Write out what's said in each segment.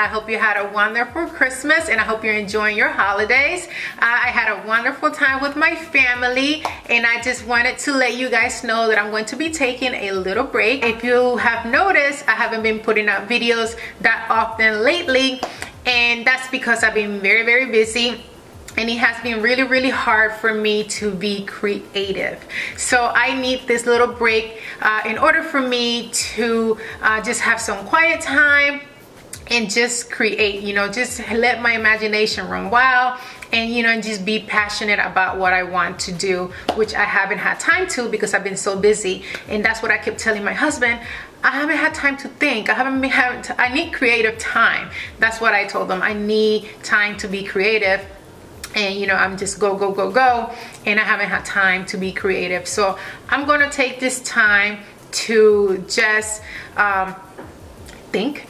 I hope you had a wonderful Christmas and I hope you're enjoying your holidays. Uh, I had a wonderful time with my family and I just wanted to let you guys know that I'm going to be taking a little break. If you have noticed, I haven't been putting out videos that often lately and that's because I've been very, very busy and it has been really really hard for me to be creative so I need this little break uh, in order for me to uh, just have some quiet time and just create you know just let my imagination run wild and you know and just be passionate about what I want to do which I haven't had time to because I've been so busy and that's what I kept telling my husband I haven't had time to think. I haven't been having, I need creative time. That's what I told them. I need time to be creative and you know I'm just go go go go and I haven't had time to be creative so I'm gonna take this time to just um, think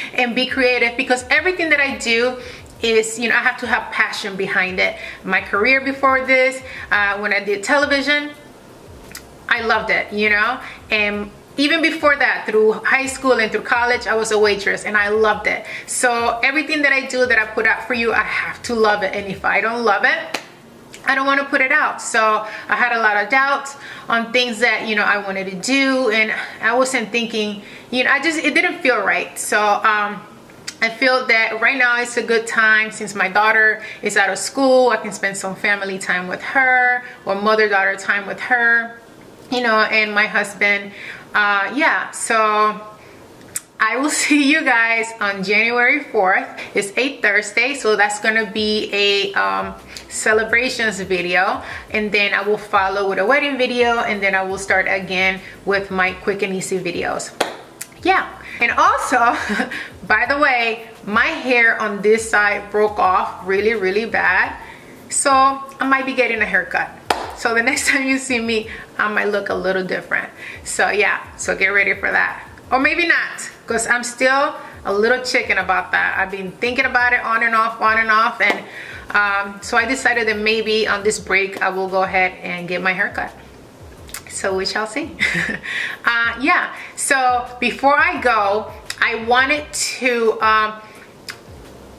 and be creative because everything that I do is you know I have to have passion behind it. My career before this uh, when I did television I loved it you know? And even before that through high school and through college i was a waitress and i loved it. So everything that i do that i put out for you i have to love it. And if i don't love it I don't want to put it out. So I had a lot of doubts on things that, you know, I wanted to do. And I wasn't thinking, you know, I just, it didn't feel right. So, um, I feel that right now it's a good time since my daughter is out of school. I can spend some family time with her or mother-daughter time with her, you know, and my husband uh, yeah, so I will see you guys on January 4th. It's a Thursday, so that's gonna be a um, celebrations video. And then I will follow with a wedding video, and then I will start again with my quick and easy videos. Yeah, and also, by the way, my hair on this side broke off really, really bad. So I might be getting a haircut. So the next time you see me, I might look a little different. So yeah, so get ready for that. Or maybe not, because I'm still a little chicken about that. I've been thinking about it on and off, on and off, and um, so I decided that maybe on this break I will go ahead and get my haircut. So we shall see. uh, yeah, so before I go, I wanted to um,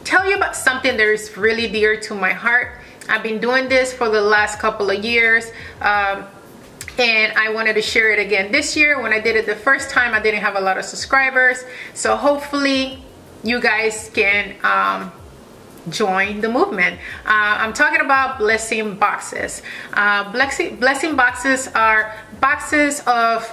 tell you about something that is really dear to my heart. I've been doing this for the last couple of years. Um, and I wanted to share it again this year. When I did it the first time, I didn't have a lot of subscribers. So hopefully you guys can um, join the movement. Uh, I'm talking about blessing boxes. Uh, blessing, blessing boxes are boxes of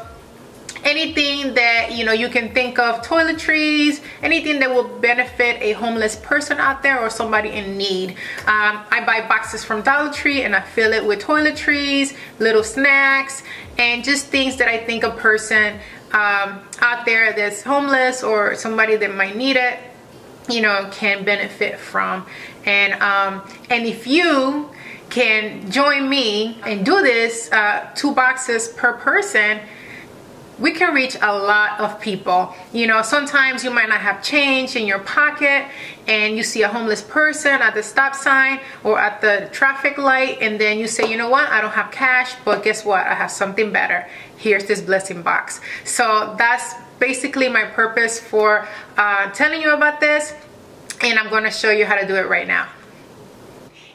anything that you know you can think of toiletries anything that will benefit a homeless person out there or somebody in need. Um, I buy boxes from Dollar Tree and I fill it with toiletries little snacks and just things that I think a person um, out there that's homeless or somebody that might need it you know can benefit from. And um, and if you can join me and do this uh, two boxes per person we can reach a lot of people. You know, sometimes you might not have change in your pocket and you see a homeless person at the stop sign or at the traffic light and then you say, you know what, I don't have cash, but guess what? I have something better. Here's this blessing box. So that's basically my purpose for uh, telling you about this and I'm gonna show you how to do it right now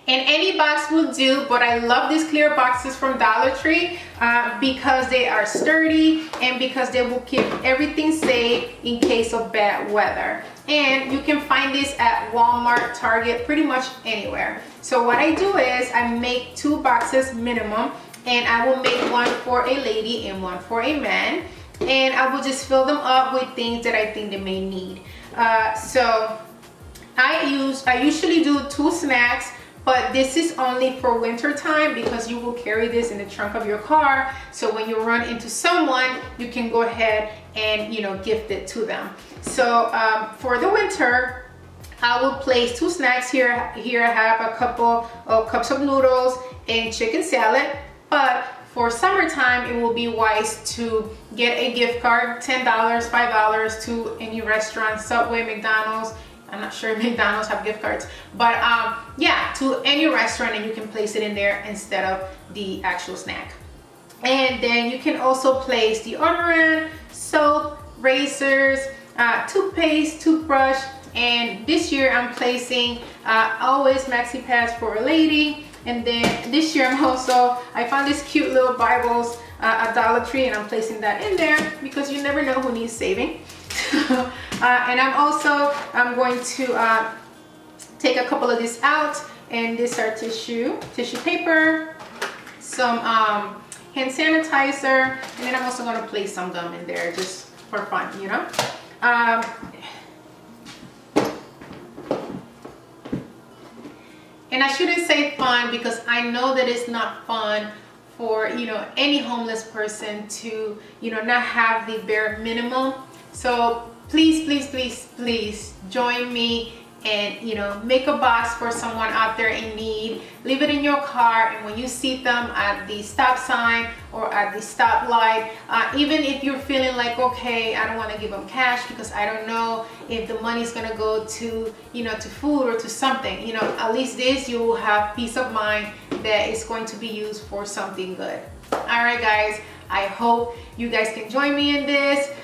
and any box will do but I love these clear boxes from Dollar Tree uh, because they are sturdy and because they will keep everything safe in case of bad weather. And you can find this at Walmart Target pretty much anywhere. So what I do is I make two boxes minimum and I will make one for a lady and one for a man and I will just fill them up with things that I think they may need. Uh, so I use I usually do two snacks but this is only for winter time because you will carry this in the trunk of your car. So when you run into someone you can go ahead and you know gift it to them. So um, for the winter I will place two snacks here. Here I have a couple of cups of noodles and chicken salad. But for summertime it will be wise to get a gift card $10 $5 to any restaurant Subway McDonald's I'm not sure McDonald's have gift cards, but um, yeah, to any restaurant and you can place it in there instead of the actual snack. And then you can also place the deodorant, soap, razors, uh, toothpaste, toothbrush, and this year I'm placing uh, always maxi pads for a lady and then this year I'm also I found this cute little Bibles uh, at Dollar Tree and I'm placing that in there because you never know who needs saving uh, and I'm also I'm going to uh, take a couple of these out and this are tissue tissue paper some um, hand sanitizer and then I'm also going to place some gum in there just for fun you know? Um, and I shouldn't say fun because I know that it's not fun for you know any homeless person to you know not have the bare minimum so please please please please join me and you know make a box for someone out there in need. Leave it in your car and when you see them at the stop sign or at the stoplight uh, even if you're feeling like okay I don't want to give them cash because I don't know if the money is gonna go to you know to food or to something you know at least this you will have peace of mind that it's going to be used for something good. All right guys I hope you guys can join me in this